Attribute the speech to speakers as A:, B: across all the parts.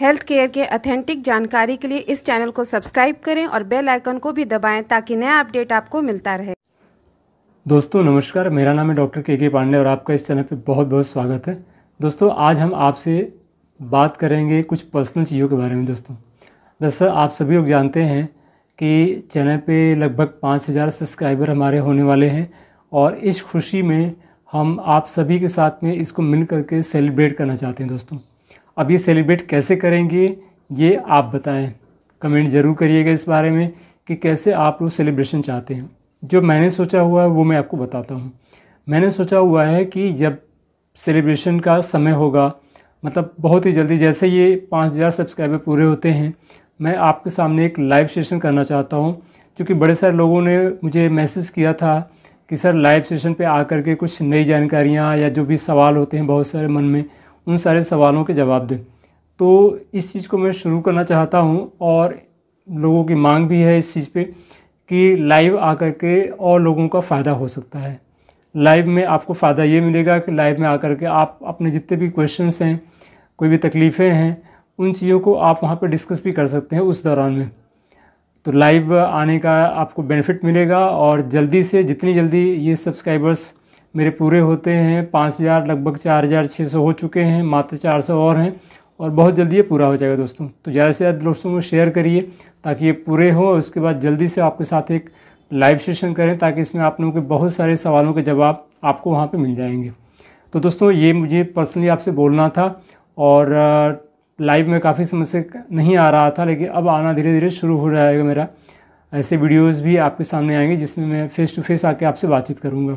A: Health care के authentic जानकारी के लिए इस चैनल को सब्सक्राइब करें और बेल आइकन को भी दबाएँ ताकि नया अपडेट आपको मिलता रहे।
B: दोस्तों, नमस्कार। मेरा नाम है डॉक्टर के के पांडे और आपका इस चैनल पर बहुत बहुत स्वागत है। दोस्तों, आज हम आपसे बात करेंगे कुछ पर्सनल चीज़ों के बारे में दोस्तों। दरअसल, आप सभी लोग जानते हैं कि चैनल पे लगभग पाँच हज़ार सब्सक्राइबर हमारे होने वाले हैं और इस खुशी में हम आप सभी के साथ में इसको मिल करके सेलिब्रेट करना चाहते हैं दोस्तों। अब ये सेलिब्रेट कैसे करेंगे, ये आप बताएँ। कमेंट ज़रूर करिएगा इस बारे में कि कैसे आप लोग सेलिब्रेशन चाहते हैं। जो मैंने सोचा हुआ है, वो मैं आपको बताता हूँ। मैंने सोचा हुआ है कि जब सेलिब्रेशन का समय होगा मतलब बहुत ही जल्दी, जैसे ये पाँच हज़ार सब्सक्राइबर पूरे होते हैं, मैं आपके सामने एक लाइव सेशन करना चाहता हूँ क्योंकि बड़े सारे लोगों ने मुझे मैसेज किया था कि सर लाइव सेशन पे आकर के कुछ नई जानकारियाँ या जो भी सवाल होते हैं बहुत सारे मन में उन सारे सवालों के जवाब दें। तो इस चीज़ को मैं शुरू करना चाहता हूँ और लोगों की मांग भी है इस चीज़ पे कि लाइव आकर के और लोगों का फ़ायदा हो सकता है। लाइव में आपको फ़ायदा ये मिलेगा कि लाइव में आकर के आप अपने जितने भी क्वेश्चंस हैं, कोई भी तकलीफ़ें हैं, उन चीज़ों को आप वहाँ पर डिस्कस भी कर सकते हैं उस दौरान में। तो लाइव आने का आपको बेनिफिट मिलेगा और जल्दी से जितनी जल्दी ये सब्सक्राइबर्स मेरे पूरे होते हैं, पाँच हज़ार, लगभग चार हज़ार छः सौ हो चुके हैं, मात्र चार सौ और हैं, और बहुत जल्दी ये पूरा हो जाएगा दोस्तों। तो ज़्यादा से ज़्यादा दोस्तों को शेयर करिए, ताकि ये पूरे हो, और उसके बाद जल्दी से आपके साथ एक लाइव सेशन करें, ताकि इसमें आप लोगों के बहुत सारे सवालों के जवाब आपको वहाँ पर मिल जाएँगे। तो दोस्तों, ये मुझे पर्सनली आपसे बोलना था, और लाइव में काफ़ी समय से नहीं आ रहा था, लेकिन अब आना धीरे धीरे शुरू हो जाएगा मेरा। ऐसे वीडियोस भी आपके सामने आएँगे, जिसमें मैं फ़ेस टू फेस आके आपसे बातचीत करूँगा।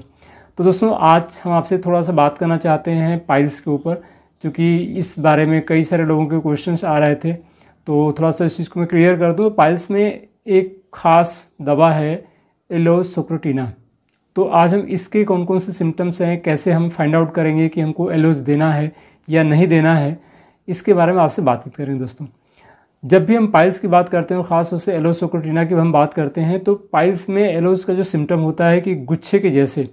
B: तो दोस्तों, आज हम आपसे थोड़ा सा बात करना चाहते हैं पाइल्स के ऊपर, क्योंकि इस बारे में कई सारे लोगों के क्वेश्चंस आ रहे थे। तो थोड़ा सा इस चीज़ को मैं क्लियर कर दूँ पाइल्स में एक ख़ास दवा है एलोसोक्रोटीना। तो आज हम इसके कौन कौन से सिम्टम्स हैं, कैसे हम फाइंड आउट करेंगे कि हमको एलोज देना है या नहीं देना है, इसके बारे में आपसे बातचीत करेंगे दोस्तों। जब भी हम पाइल्स की बात करते हैं और ख़ास से एलोसोक्रोटीना की हम बात करते हैं तो पाइल्स में एलोज का जो सिम्टम होता है कि गुच्छे के जैसे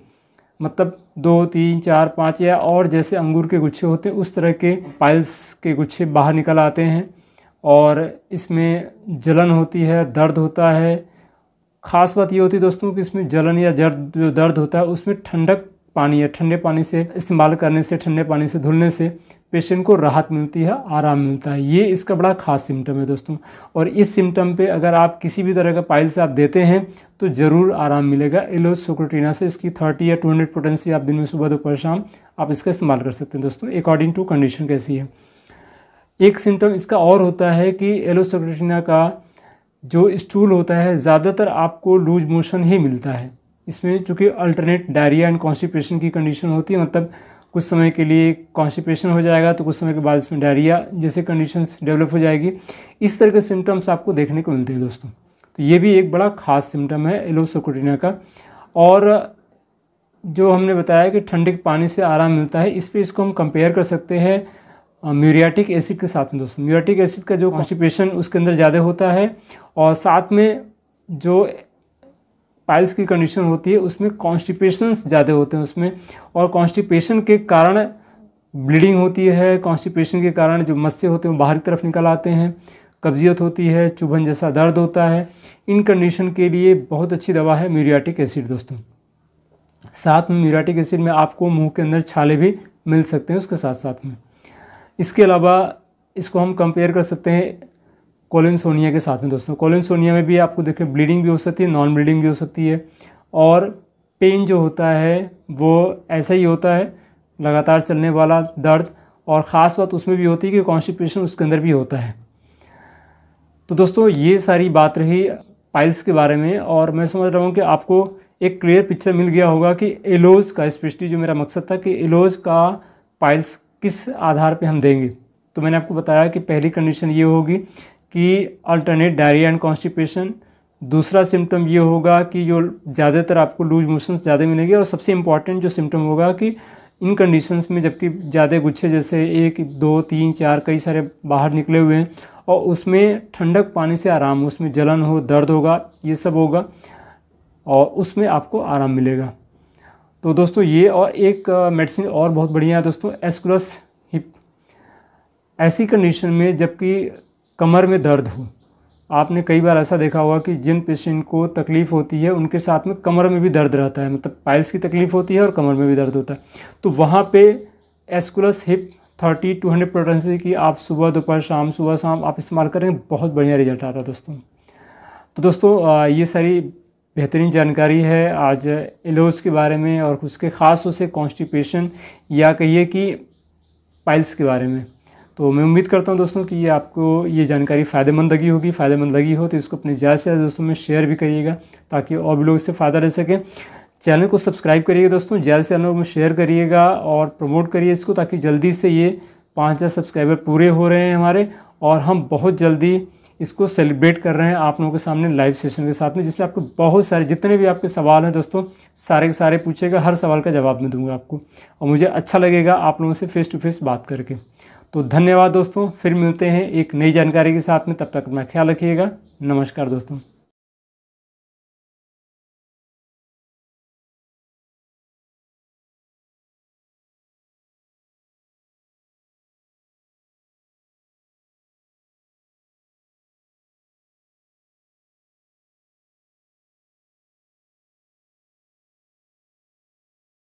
B: मतलब दो, तीन, चार, पाँच या और जैसे अंगूर के गुच्छे होते हैं, उस तरह के पाइल्स के गुच्छे बाहर निकल आते हैं। और इसमें जलन होती है, दर्द होता है। ख़ास बात ये होती है दोस्तों कि इसमें जलन या जर्द जो दर्द होता है, उसमें ठंडक पानी है, ठंडे पानी से इस्तेमाल करने से, ठंडे पानी से धुलने से। पेशेंट को राहत मिलती है, आराम मिलता है। ये इसका बड़ा खास सिम्टम है दोस्तों। और इस सिम्टम पे अगर आप किसी भी तरह का पाइल से आप देते हैं तो ज़रूर आराम मिलेगा। एलोसोक्रोटीना से इसकी थर्टी या टू हंड्रेड पोटेंसी आप दिन में सुबह दोपहर शाम आप इसका इस्तेमाल कर सकते हैं दोस्तों अकॉर्डिंग टू कंडीशन कैसी है। एक सिम्टम इसका और होता है कि एलोसोक्रोटीना का जो स्टूल होता है, ज़्यादातर आपको लूज मोशन ही मिलता है। इसमें चूँकि अल्टरनेट डायरिया एंड कॉन्स्टिपेशन की कंडीशन होती है मतलब कुछ समय के लिए कॉन्स्टिपेशन हो जाएगा तो कुछ समय के बाद इसमें डायरिया जैसे कंडीशंस डेवलप हो जाएगी। इस तरह के सिम्टम्स आपको देखने को मिलते हैं दोस्तों। तो ये भी एक बड़ा खास सिम्टम है एलोसोकोटिना का। और जो हमने बताया कि ठंडे के पानी से आराम मिलता है इस पर इसको हम कंपेयर कर सकते हैं म्यूरियाटिक एसिड के साथ में दोस्तों। म्यूरियाटिक एसिड का जो कॉन्स्टिपेशन उसके अंदर ज़्यादा होता है और साथ में जो पाइल्स की कंडीशन होती है, उसमें कॉन्स्टिपेशन ज़्यादा होते हैं उसमें। और कॉन्स्टिपेशन के कारण ब्लीडिंग होती है कॉन्स्टिपेशन के कारण जो मस्से होते हैं वो बाहर की तरफ़ निकल आते हैं, कब्जियत होती है, चुभन जैसा दर्द होता है। इन कंडीशन के लिए बहुत अच्छी दवा है म्यूरियाटिक एसिड दोस्तों। साथ में म्यूरियाटिक एसिड में आपको मुँह के अंदर छाले भी मिल सकते हैं उसके साथ साथ में। इसके अलावा इसको हम कंपेयर कर सकते हैं कोलिनसोनिया के साथ में दोस्तों। कोलिनसोनिया में भी आपको देखें ब्लीडिंग भी हो सकती है नॉन ब्लीडिंग भी हो सकती है। और पेन जो होता है, वो ऐसा ही होता है, लगातार चलने वाला दर्द, और ख़ास बात उसमें भी होती है कि कॉन्स्टिपेशन उसके अंदर भी होता है। तो दोस्तों, ये सारी बात रही पाइल्स के बारे में, और मैं समझ रहा हूँ कि आपको एक क्लियर पिक्चर मिल गया होगा कि एलोज का स्पेशली जो मेरा मकसद था कि एलोज का पाइल्स किस आधार पे हम देंगे। तो मैंने आपको बताया कि पहली कंडीशन ये होगी कि अल्टरनेट डायरिया एंड कॉन्स्टिपेशन दूसरा सिम्टम ये होगा कि जो ज़्यादातर आपको लूज मोशंस ज़्यादा मिलेंगे और सबसे इंपॉर्टेंट जो सिम्टम होगा कि इन कंडीशंस में जबकि ज़्यादा गुच्छे जैसे एक, दो, तीन, चार, कई सारे बाहर निकले हुए हैं और उसमें ठंडक पानी से आराम, उसमें जलन हो, दर्द होगा, ये सब होगा और उसमें आपको आराम मिलेगा। तो दोस्तों ये और एक मेडिसिन और बहुत बढ़िया है दोस्तों एस्कुलस हिप ऐसी कंडीशन में जबकि कमर में दर्द हो। आपने कई बार ऐसा देखा होगा कि जिन पेशेंट को तकलीफ़ होती है, उनके साथ में कमर में भी दर्द रहता है मतलब पाइल्स की तकलीफ़ होती है और कमर में भी दर्द होता है। तो वहाँ पे Aesculus hip thirty, two hundred potency की आप सुबह, दोपहर, शाम, सुबह, शाम आप इस्तेमाल करें, बहुत बढ़िया रिज़ल्ट आता है दोस्तों। तो दोस्तों ये सारी बेहतरीन जानकारी है। आज एलोज के बारे में और उसके ख़ास से कॉन्स्टिपेशन या कहिए कि पाइल्स के बारे में। तो मैं उम्मीद करता हूँ दोस्तों कि ये आपको ये जानकारी फ़ायदेमंद लगी होगी। फ़ायदेमंद लगी हो तो इसको अपने ज़्यादा से ज़्यादा दोस्तों में शेयर भी करिएगा ताकि और भी लोग इससे फ़ायदा ले सकें। चैनल को सब्सक्राइब करिएगा दोस्तों ज़्यादा से ज़्यादा लोगों में शेयर करिएगा और प्रमोट करिए इसको ताकि जल्दी से ये पाँच हज़ार सब्सक्राइबर पूरे हो रहे हैं हमारे और हम बहुत जल्दी इसको सेलिब्रेट कर रहे हैं आप लोगों के सामने लाइव सेशन के साथ में, जिसमें आपको बहुत सारे जितने भी आपके सवाल हैं दोस्तों, सारे के सारे पूछेगा, हर सवाल का जवाब मैं दूँगा आपको। और मुझे अच्छा लगेगा आप लोगों से फेस टू फेस बात करके। तो धन्यवाद दोस्तों, फिर मिलते हैं एक नई जानकारी के साथ में, तब तक अपना ख्याल रखिएगा। नमस्कार दोस्तों।